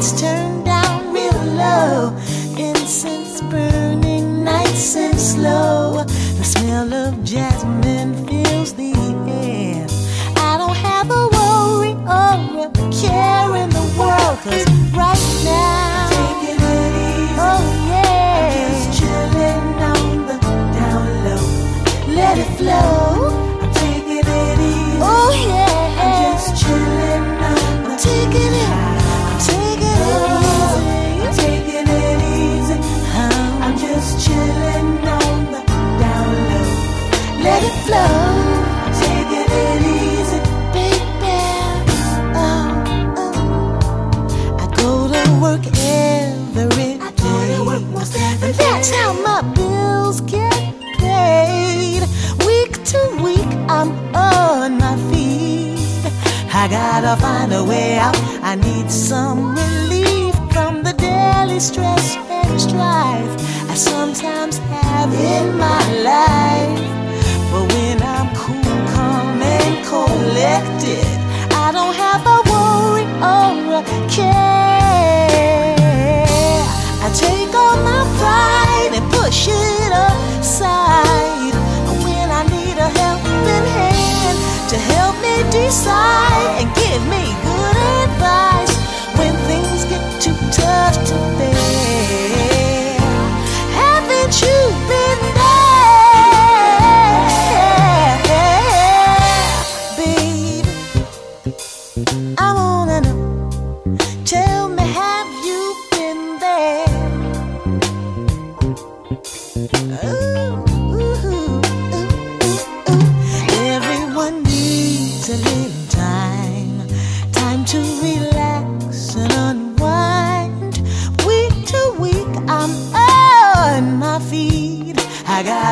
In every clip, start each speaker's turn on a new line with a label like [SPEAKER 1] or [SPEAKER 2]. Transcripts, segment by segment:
[SPEAKER 1] lights turned down real low, incense burning nice and slow. The smell of jasmine fills the air. I don't have a worry or a care in the world, cause that's how my bills get paid. Week to week, I'm on my feet. I gotta find a way out. I need some relief from the daily stress and strife I sometimes have in my me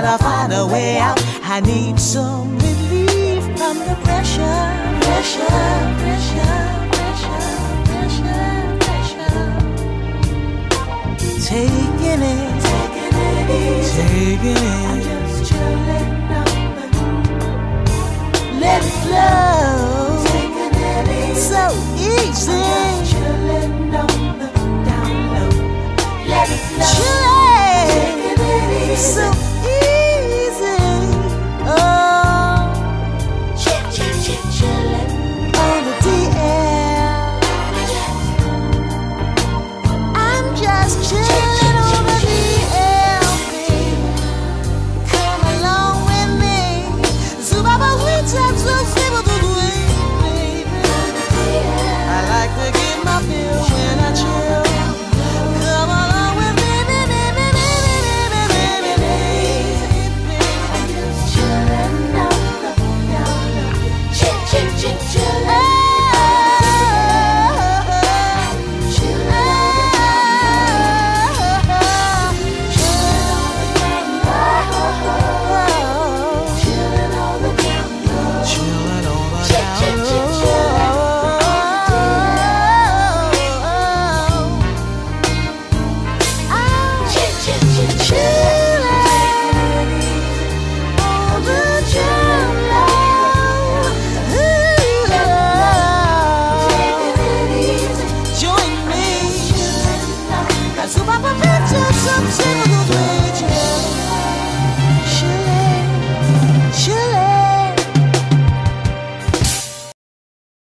[SPEAKER 1] gotta find a way out. I need some relief from the pressure, pressure, pressure. Taking it,
[SPEAKER 2] taking it easy,
[SPEAKER 1] taking it.
[SPEAKER 2] I'm just chilling out the Let flow, taking
[SPEAKER 1] it easy. so easy. just